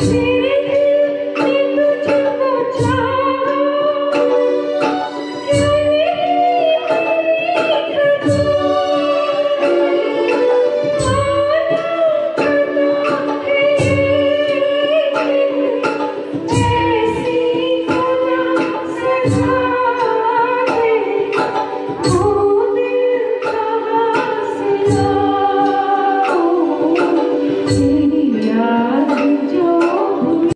see